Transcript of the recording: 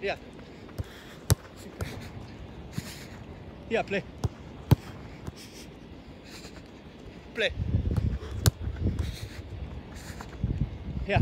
Yeah. Yeah, play. Play. Yeah.